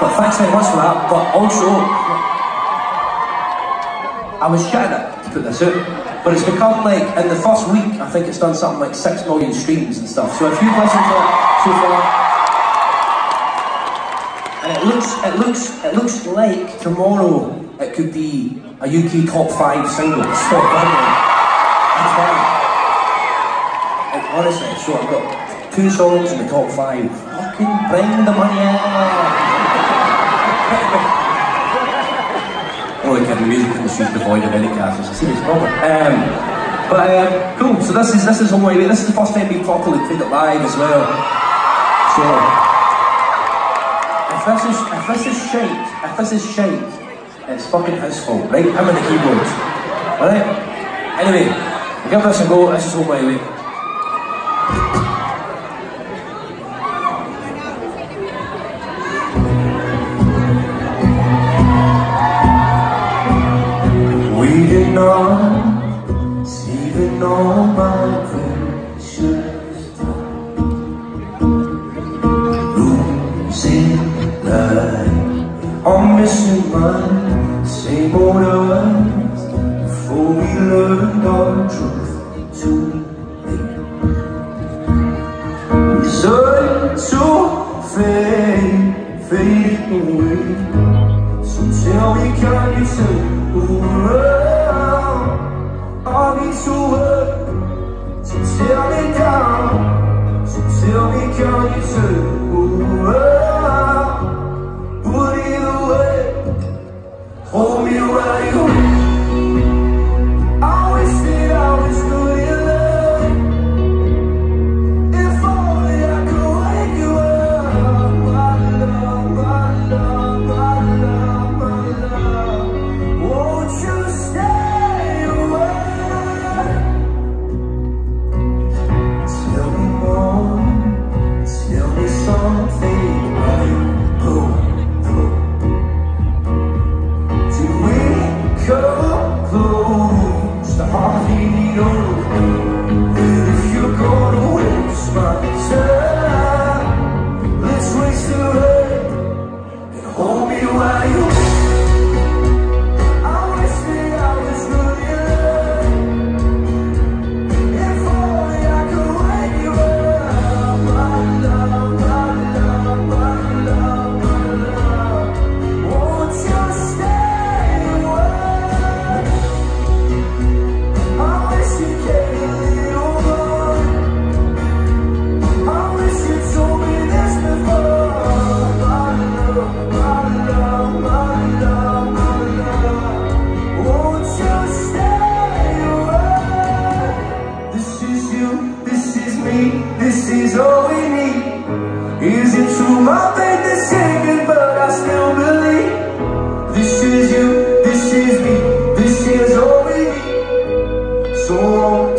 But thanks very much for that. But also, I was shouting it to put this out, but it's become like in the first week, I think it's done something like six million streams and stuff. So if you've listened to it so far, and it looks, it looks, it looks like tomorrow it could be a UK top five single. So that's. Like, honestly, so I've got two songs in the top five. Fucking bring the money in. Only kidding, the music industry is devoid of any cash, it's a serious problem. Um, but cool, so this is this is Away. This is the first time we've properly played it live as well. So if this is if this is shite, if this is shite, it's fucking his fault, right? Him and the keyboards. Alright? Anyway, give this a go, this is Home Away. Waiting saving all my precious time. Losing light, I'm missing mine. Same old us before we learned our truth too late. Resort to fade, fading away. So tell me, can you turn around? I'll be so up to tear me down. So tell me, can you turn around? my faith is shaken, but I still believe. This is you, this is me, this is all we need. So